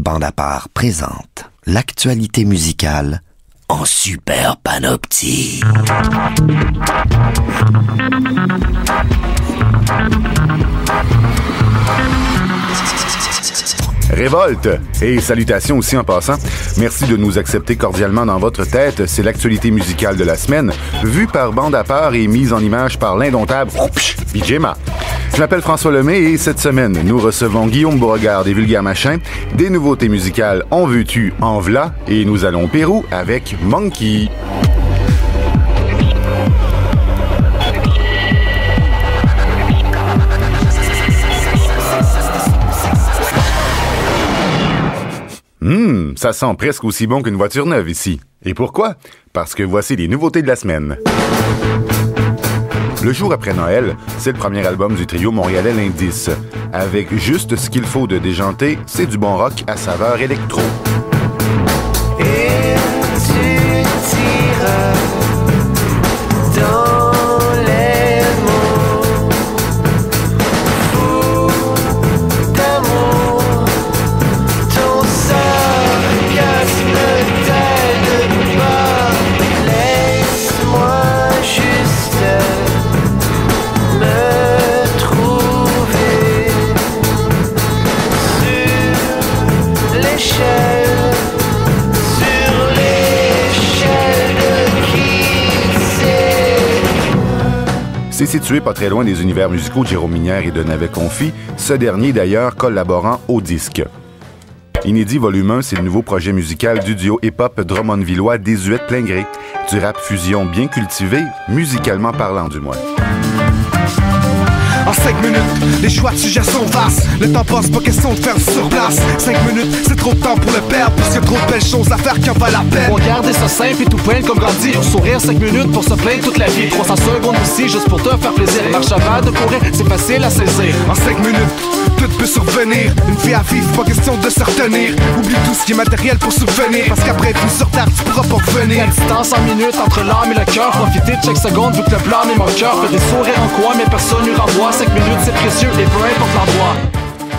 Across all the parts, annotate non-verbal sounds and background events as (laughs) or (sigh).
Bande à part présente l'actualité musicale en super panoptique. Révolte et salutations aussi en passant. Merci de nous accepter cordialement dans votre tête. C'est l'actualité musicale de la semaine, vue par bande à part et mise en image par l'indomptable Bijema. Je m'appelle François Lemay et cette semaine, nous recevons Guillaume Beauregard des Vulgaires Machins, des nouveautés musicales En veux-tu, en v'là? Et nous allons au Pérou avec Monkey. Hum, ça sent presque aussi bon qu'une voiture neuve ici. Et pourquoi? Parce que voici les nouveautés de la semaine. Le jour après Noël, c'est le premier album du trio montréalais L'Indice. Avec juste ce qu'il faut de déjanter, c'est du bon rock à saveur électro. Situé pas très loin des univers musicaux de Jérôme Minière et de Navet Confi, ce dernier d'ailleurs collaborant au disque. Inédit Volume 1, c'est le nouveau projet musical du duo hip-hop Drummondvillois Désuète plein gré. Du rap fusion bien cultivé, musicalement parlant du moins. En 5 minutes, les choix de sujets sont vastes. Le temps passe, pas question de faire sur place. 5 minutes, c'est trop de temps pour le perdre. Parce qu'il y a trop de belles choses à faire qui en valent la peine. Pour garder ça simple et tout plein comme Gandhi Sourire 5 minutes pour se plaindre toute la vie 300 secondes aussi juste pour te faire plaisir Marche avant de courir, c'est facile à saisir En 5 minutes, tout peut survenir. Une vie à vivre, pas question de se retenir. Oublie tout ce qui est matériel pour souvenir. Parce qu'après, plus sur terre, tu pourras pas revenir. La distance en minutes entre l'âme et le cœur Profiter de chaque seconde vu que le blâme est mon cœur Fait des sourires en coin mais personne n'y renvoie 5 minutes c'est précieux et peu importe l'endroit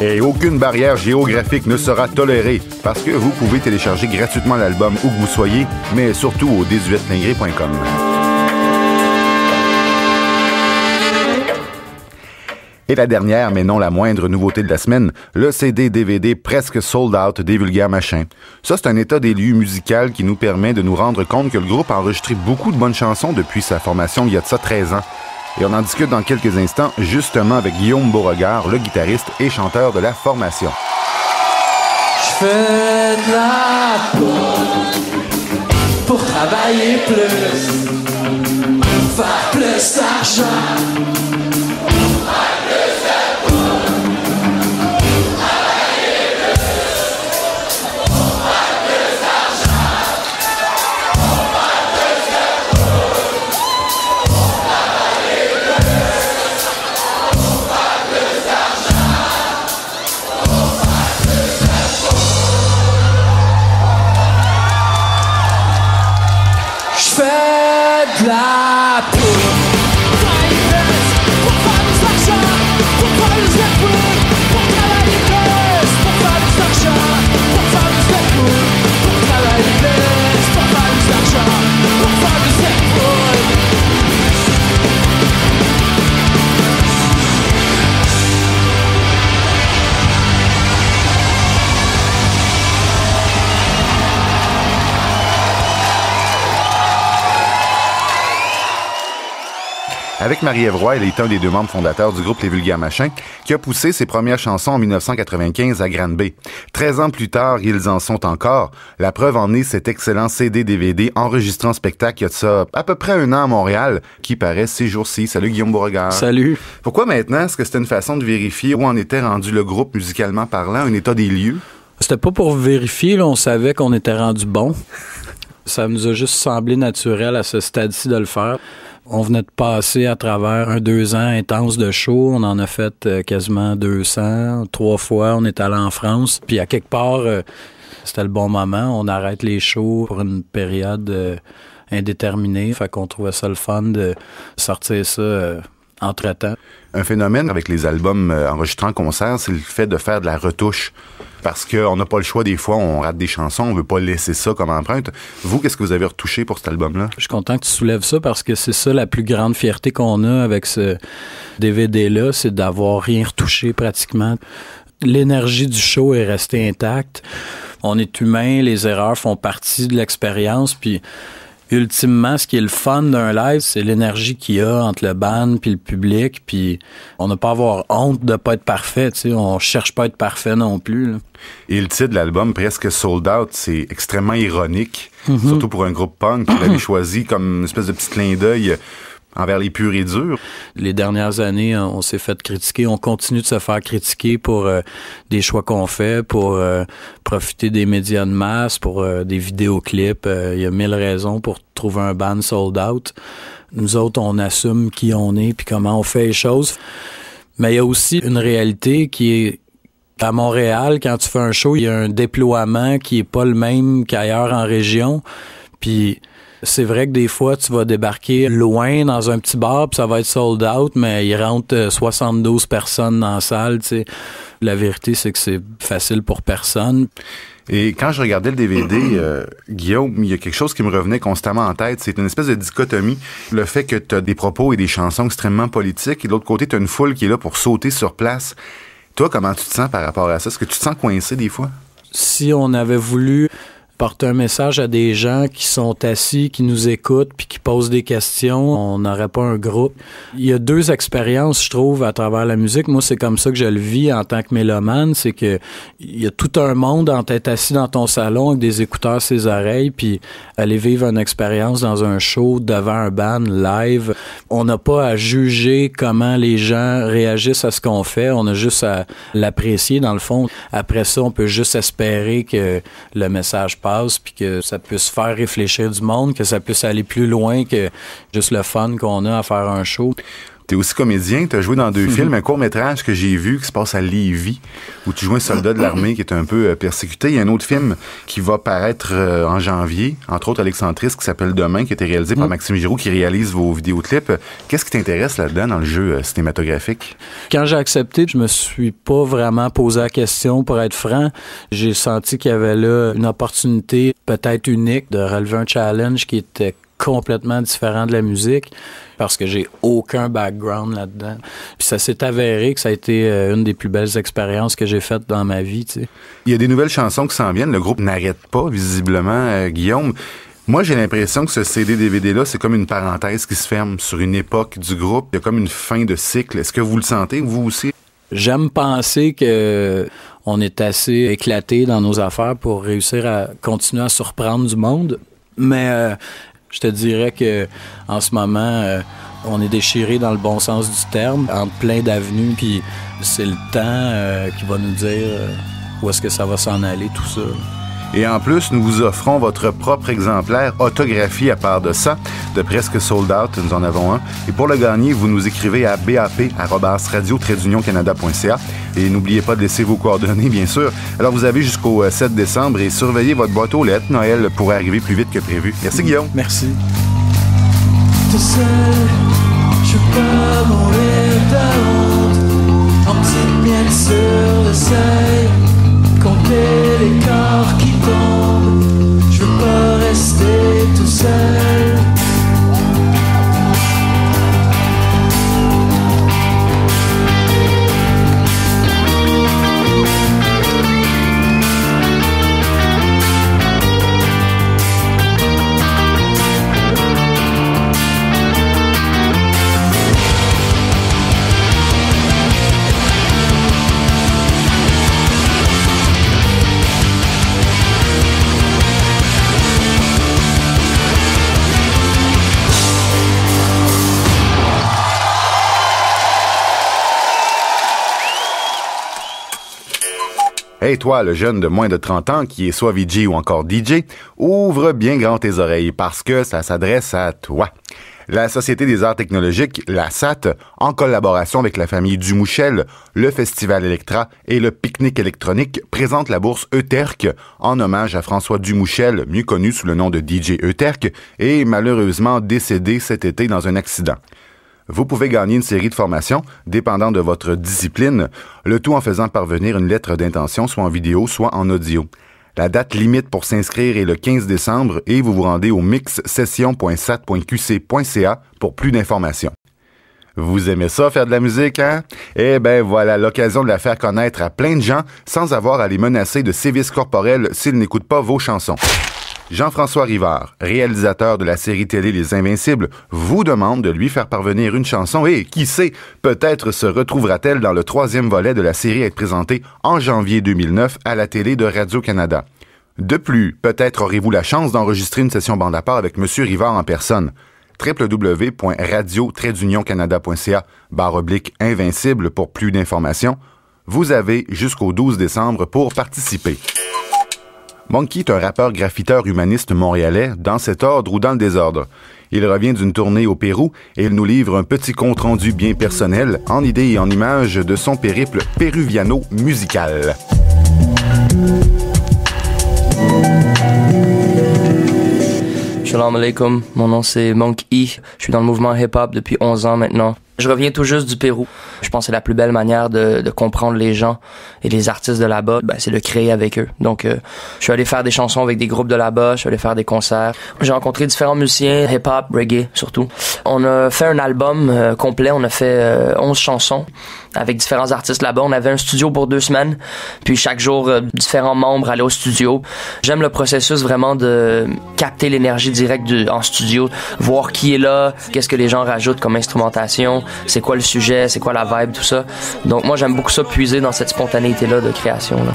Et aucune barrière géographique ne sera tolérée parce que vous pouvez télécharger gratuitement l'album où que vous soyez, mais surtout au désuètepleingray.com. Et la dernière, mais non la moindre nouveauté de la semaine, le CD-DVD presque sold out des vulgaires machins. Ça, c'est un état des lieux musical qui nous permet de nous rendre compte que le groupe a enregistré beaucoup de bonnes chansons depuis sa formation il y a de ça 13 ans. Et on en discute dans quelques instants, justement avec Guillaume Beauregard, le guitariste et chanteur de la formation. Fais de la peau pour travailler plus, faire plus d'argent. Fais Avec Marie-Ève Roy, elle est un des deux membres fondateurs du groupe Les Vulgaires Machins, qui a poussé ses premières chansons en 1995 à Granby. 13 ans plus tard, ils en sont encore. La preuve en est cet excellent CD-DVD enregistré en spectacle il y a de ça à peu près un an à Montréal, qui paraît ces jours-ci. Salut Guillaume Beauregard. Salut. Pourquoi maintenant? Est-ce que c'était une façon de vérifier où en était rendu le groupe musicalement parlant, un état des lieux? C'était pas pour vérifier, là, on savait qu'on était rendu bon. Ça nous a juste semblé naturel à ce stade-ci de le faire. On venait de passer à travers un deux ans intense de show. On en a fait euh, quasiment 200. Trois fois, on est allé en France. Puis à quelque part, euh, c'était le bon moment. On arrête les shows pour une période euh, indéterminée. Fait qu'on trouvait ça le fun de sortir ça entre-temps. Un phénomène avec les albums euh, enregistrés en concert, c'est le fait de faire de la retouche. Parce qu'on n'a pas le choix, des fois, on rate des chansons, on veut pas laisser ça comme empreinte. Vous, qu'est-ce que vous avez retouché pour cet album-là? Je suis content que tu soulèves ça parce que c'est ça la plus grande fierté qu'on a avec ce DVD-là, c'est d'avoir rien retouché pratiquement. L'énergie du show est restée intacte. On est humain, les erreurs font partie de l'expérience, puis ultimement, ce qui est le fun d'un live, c'est l'énergie qu'il y a entre le band puis le public, puis on n'a pas à avoir honte de pas être parfait, tu sais, on cherche pas à être parfait non plus. là. Et le titre de l'album, presque sold out, c'est extrêmement ironique, surtout pour un groupe punk qui l'avait (clears throat) choisi comme une espèce de petit clin d'œil envers les purs et durs. Les dernières années, on s'est fait critiquer, on continue de se faire critiquer pour euh, des choix qu'on fait, pour euh, profiter des médias de masse, pour euh, des vidéoclips. Euh, Il y a mille raisons pour trouver un band sold out. Nous autres, on assume qui on est puis comment on fait les choses. Mais il y a aussi une réalité qui est à Montréal, quand tu fais un show, il y a un déploiement qui est pas le même qu'ailleurs en région. Puis c'est vrai que des fois, tu vas débarquer loin dans un petit bar, puis ça va être sold out, mais il rentre euh, 72 personnes dans la salle. La vérité, c'est que c'est facile pour personne. Et quand je regardais le DVD, euh, Guillaume, il y a quelque chose qui me revenait constamment en tête. C'est une espèce de dichotomie. Le fait que tu as des propos et des chansons extrêmement politiques, et de l'autre côté, tu as une foule qui est là pour sauter sur place. Toi, comment tu te sens par rapport à ça? Est-ce que tu te sens coincé des fois? si on avait voulu porter un message à des gens qui sont assis, qui nous écoutent, puis qui posent des questions, on n'aurait pas un groupe. Il y a deux expériences, je trouve, à travers la musique. Moi, c'est comme ça que je le vis en tant que mélomane, c'est que il y a tout un monde en tête assis dans ton salon avec des écouteurs à ses oreilles, puis aller vivre une expérience dans un show devant un band live. On n'a pas à juger comment les gens réagissent à ce qu'on fait, on a juste à l'apprécier dans le fond. Après ça, on peut juste espérer que le message passe, puis que ça puisse faire réfléchir du monde, que ça puisse aller plus loin que juste le fun qu'on a à faire un show. Tu es aussi comédien, tu as joué dans deux films, un court-métrage que j'ai vu qui se passe à Lévis, où tu joues un soldat de l'armée qui est un peu euh, persécuté. Il y a un autre film qui va paraître euh, en janvier, entre autres Alexandris, qui s'appelle Demain, qui a été réalisé par Maxime Giroux, qui réalise vos vidéoclips. Qu'est-ce qui t'intéresse là-dedans, dans le jeu euh, cinématographique? Quand j'ai accepté, je me suis pas vraiment posé la question, pour être franc. J'ai senti qu'il y avait là une opportunité peut-être unique de relever un challenge qui était complètement différent de la musique parce que j'ai aucun background là-dedans. Puis ça s'est avéré que ça a été euh, une des plus belles expériences que j'ai faites dans ma vie, tu sais. Il y a des nouvelles chansons qui s'en viennent. Le groupe n'arrête pas, visiblement, euh, Guillaume. Moi, j'ai l'impression que ce CD-DVD-là, c'est comme une parenthèse qui se ferme sur une époque du groupe. Il y a comme une fin de cycle. Est-ce que vous le sentez, vous aussi? J'aime penser que on est assez éclaté dans nos affaires pour réussir à continuer à surprendre du monde. Mais euh, je te dirais que en ce moment, euh, on est déchiré dans le bon sens du terme, entre plein d'avenues, puis c'est le temps euh, qui va nous dire euh, où est-ce que ça va s'en aller, tout ça. Et en plus, nous vous offrons votre propre exemplaire autographié à part de ça, de presque sold out, nous en avons un. Et pour le gagner, vous nous écrivez à bap.radio-canada.ca et n'oubliez pas de laisser vos coordonnées, bien sûr. Alors, vous avez jusqu'au euh, 7 décembre et surveillez votre boîte aux lettres. Noël pourrait arriver plus vite que prévu. Merci, Guillaume. Merci. seul, je peux mourir de honte En petite sur le seuil Compter les corps qui tombent Je veux pas rester Hey toi, le jeune de moins de 30 ans qui est soit VJ ou encore DJ, ouvre bien grand tes oreilles parce que ça s'adresse à toi. La Société des arts technologiques, la SAT, en collaboration avec la famille Dumouchel, le Festival Electra et le Pique-Nique électronique, présente la bourse Euterque en hommage à François Dumouchel, mieux connu sous le nom de DJ Euterque, et malheureusement décédé cet été dans un accident. Vous pouvez gagner une série de formations dépendant de votre discipline, le tout en faisant parvenir une lettre d'intention soit en vidéo, soit en audio. La date limite pour s'inscrire est le 15 décembre et vous vous rendez au mixsession.sat.qc.ca pour plus d'informations. Vous aimez ça, faire de la musique, hein? Eh ben voilà l'occasion de la faire connaître à plein de gens sans avoir à les menacer de sévices corporels s'ils n'écoutent pas vos chansons. Jean-François Rivard, réalisateur de la série télé Les Invincibles, vous demande de lui faire parvenir une chanson et, qui sait, peut-être se retrouvera-t-elle dans le troisième volet de la série à être présentée en janvier 2009 à la télé de Radio-Canada. De plus, peut-être aurez-vous la chance d'enregistrer une session bande à part avec M. Rivard en personne www.radio-canada.ca barre oblique invincible pour plus d'informations. Vous avez jusqu'au 12 décembre pour participer. Monkey est un rappeur graffiteur humaniste montréalais, dans cet ordre ou dans le désordre. Il revient d'une tournée au Pérou et il nous livre un petit compte-rendu bien personnel, en idées et en images, de son périple péruviano-musical. Shalom alaikum, mon nom c'est Monk E. Je suis dans le mouvement hip-hop depuis 11 ans maintenant. Je reviens tout juste du Pérou. Je pense que la plus belle manière de, de comprendre les gens et les artistes de là-bas, ben, c'est de créer avec eux. Donc, euh, je suis allé faire des chansons avec des groupes de là-bas, je suis allé faire des concerts. J'ai rencontré différents musiciens, hip-hop, reggae surtout. On a fait un album euh, complet, on a fait euh, 11 chansons avec différents artistes là-bas. On avait un studio pour deux semaines, puis chaque jour, euh, différents membres allaient au studio. J'aime le processus vraiment de capter l'énergie directe du, en studio, voir qui est là, qu'est-ce que les gens rajoutent comme instrumentation, c'est quoi le sujet, c'est quoi la vibe, tout ça. Donc moi, j'aime beaucoup ça, puiser dans cette spontanéité-là de création. Là.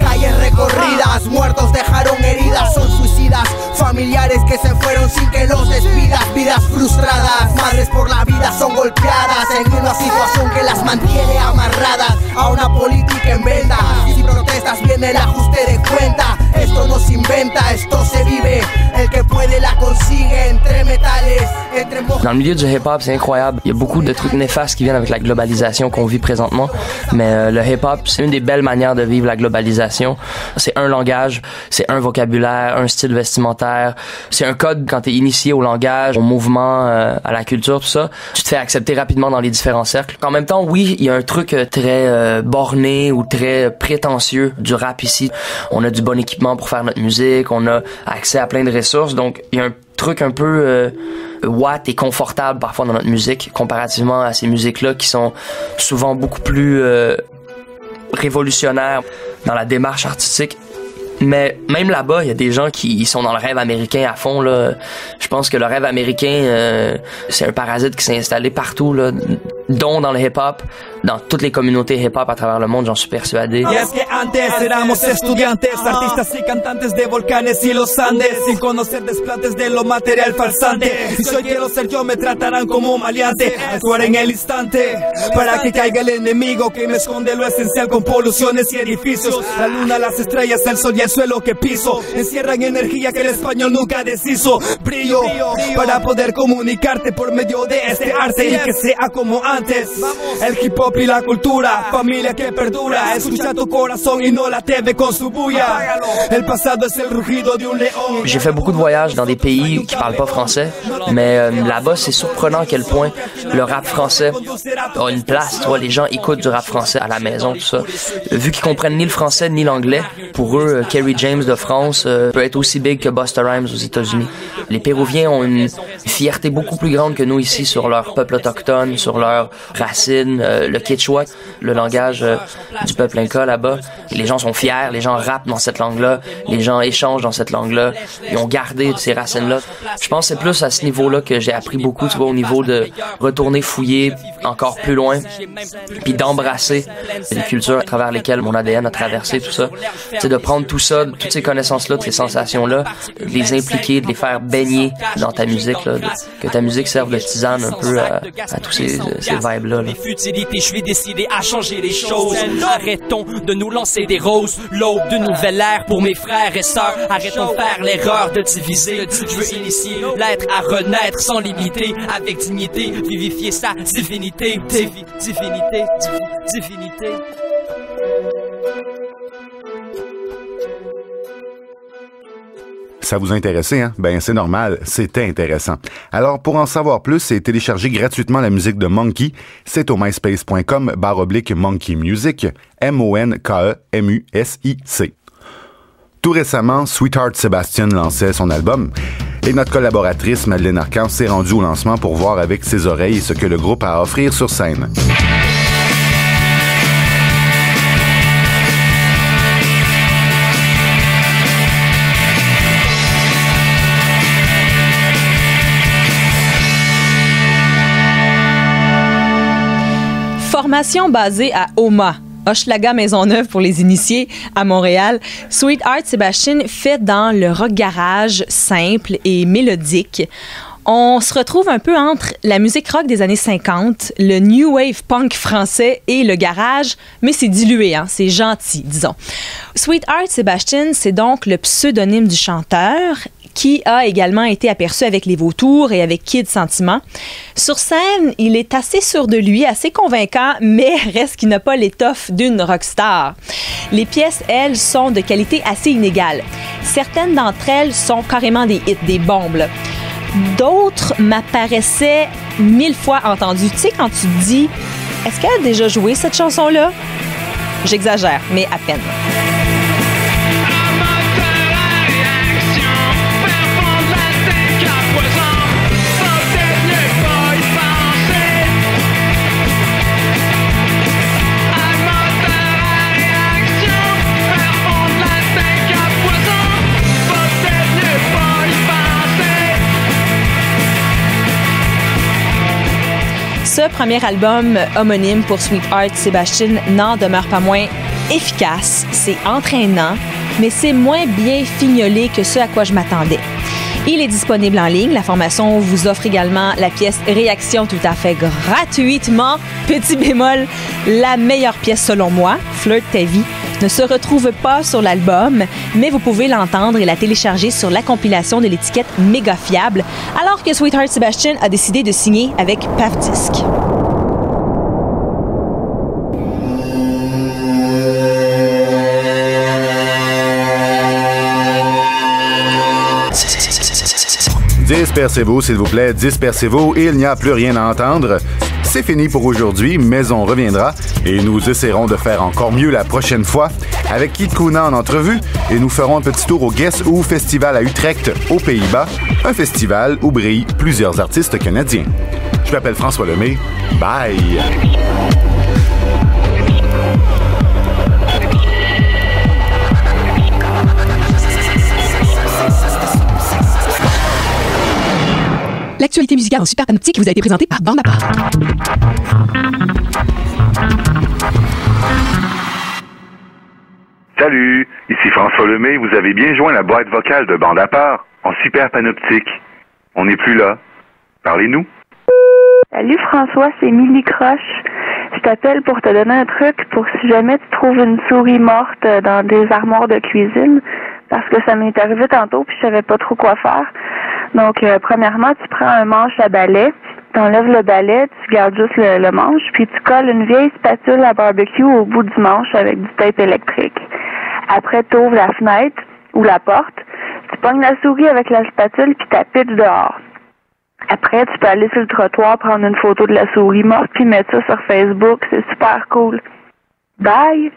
Viene el ajuste de cuenta, esto no se inventa, esto se vive, Dans le milieu du hip-hop, c'est incroyable. Il y a beaucoup de trucs néfastes qui viennent avec la globalisation qu'on vit présentement. Mais euh, le hip-hop, c'est une des belles manières de vivre la globalisation. C'est un langage, c'est un vocabulaire, un style vestimentaire. C'est un code quand tu es initié au langage, au mouvement, euh, à la culture, tout ça. Tu te fais accepter rapidement dans les différents cercles. En même temps, oui, il y a un truc euh, très euh, borné ou très prétentieux du rap ici. On a du bon équipement pour faire notre musique, on a accès à plein de ressources. Donc, il y a un truc un peu euh, watt et confortable parfois dans notre musique comparativement à ces musiques-là qui sont souvent beaucoup plus euh, révolutionnaires dans la démarche artistique. Mais même là-bas, il y a des gens qui sont dans le rêve américain à fond. Là. Je pense que le rêve américain, euh, c'est un parasite qui s'est installé partout, là, dont dans le hip-hop, dans toutes les communautés hip-hop à travers le monde, j'en suis persuadé. Y es que antes éramos estudiantes, artistas y cantantes de volcanes y los Andes, sin conocer desplantes de lo material falsante. Si hoy quiero ser yo, me tratarán como un maleante. Actuar en el instante, para que caiga el enemigo que me esconde lo esencial con poluciones y edificios. La luna, las estrellas, el sol y el suelo que piso, encierran energía que el español nunca deshizo. Brillo, para poder comunicarte por medio de este arte y que sea como antes. El hip hop J'ai fait beaucoup de voyages dans des pays qui parlent pas français, mais euh, là-bas, c'est surprenant à quel point le rap français a une place. Tu vois, les gens écoutent du rap français à la maison, tout ça. Vu qu'ils comprennent ni le français ni l'anglais, pour eux, euh, Kerry James de France euh, peut être aussi big que Busta Rhymes aux États-Unis. Les Péruviens ont une fierté beaucoup plus grande que nous ici sur leur peuple autochtone, sur leurs racines, euh, le quechua, le langage euh, du peuple inca là-bas. Les gens sont fiers, les gens rappent dans cette langue-là, les gens échangent dans cette langue-là, ils ont gardé ces racines-là. Je pense que c'est plus à ce niveau-là que j'ai appris beaucoup, tu vois, au niveau de retourner fouiller encore plus loin, puis d'embrasser les cultures à travers lesquelles mon ADN a traversé tout ça. C'est de prendre tout ça, toutes ces connaissances-là, toutes ces sensations-là, les impliquer, de les faire baigner dans ta musique, là, que ta musique serve de tisane un peu à, tous ces, vibes-là. là. Je suis décidé à changer les choses. Arrêtons de nous lancer des roses, l'aube d'une nouvelle ère pour mes frères et sœurs. Arrêtons de faire l'erreur de diviser. Je veux initier l'être à renaître sans limiter, avec dignité, vivifier sa divinité, Divi- divinité, divi- divinité. Ça vous intéressait, hein? Ben, c'est normal, c'était intéressant. Alors, pour en savoir plus et télécharger gratuitement la musique de Monkey, c'est au myspace.com barre oblique Monkey Music, M-O-N-K-E-M-U-S-I-C. Tout récemment, Sweetheart Sebastian lançait son album et notre collaboratrice Madeleine Arcan s'est rendue au lancement pour voir avec ses oreilles ce que le groupe a à offrir sur scène. Formation basée à Oma. Hochelaga Maisonneuve pour les initiés à Montréal. Sweetheart Sébastien fait dans le rock garage simple et mélodique. On se retrouve un peu entre la musique rock des années 50, le new wave punk français et le garage, mais c'est dilué, hein, c'est gentil, disons. Sweetheart Sébastien, c'est donc le pseudonyme du chanteur qui a également été aperçu avec les Vautours et avec Kid Sentiment. Sur scène, il est assez sûr de lui, assez convaincant, mais (laughs) reste qu'il n'a pas l'étoffe d'une rockstar. Les pièces, elles, sont de qualité assez inégale. Certaines d'entre elles sont carrément des hits, des bombes. D'autres m'apparaissaient mille fois entendues. Tu sais, quand tu dis, est-ce qu'elle a déjà joué cette chanson-là? J'exagère, mais à peine. Premier album homonyme pour Sweetheart Sébastien n'en demeure pas moins efficace, c'est entraînant, mais c'est moins bien fignolé que ce à quoi je m'attendais. Il est disponible en ligne. La formation vous offre également la pièce Réaction tout à fait gratuitement. Petit bémol, la meilleure pièce selon moi, Flirt ta vie, ne se retrouve pas sur l'album, mais vous pouvez l'entendre et la télécharger sur la compilation de l'étiquette Méga Fiable, alors que Sweetheart Sébastien a décidé de signer avec Paf Disc. Dispersez-vous, s'il vous plaît, dispersez-vous, il n'y a plus rien à entendre. C'est fini pour aujourd'hui, mais on reviendra et nous essaierons de faire encore mieux la prochaine fois avec Kid Kuna en entrevue et nous ferons un petit tour au Guess Who Festival à Utrecht, aux Pays-Bas, un festival où brillent plusieurs artistes canadiens. Je m'appelle François Lemay. Bye! L'actualité musicale en super panoptique vous a été présentée par Bande à part. Salut, ici François Lemay. Vous avez bien joint la boîte vocale de Bande à part en super panoptique. On n'est plus là. Parlez-nous. Salut François, c'est Milly Croche. Je t'appelle pour te donner un truc pour si jamais tu trouves une souris morte dans des armoires de cuisine, parce que ça m'est arrivé tantôt puis je savais pas trop quoi faire. Donc, euh, premièrement, tu prends un manche à balai, tu enlèves le balai, tu gardes juste le, manche, puis tu colles une vieille spatule à barbecue au bout du manche avec du tape électrique. Après, tu ouvres la fenêtre ou la porte, tu pognes la souris avec la spatule puis tu pitches dehors. Après, tu peux aller sur le trottoir, prendre une photo de la souris morte, puis mettre ça sur Facebook. C'est super cool. Bye!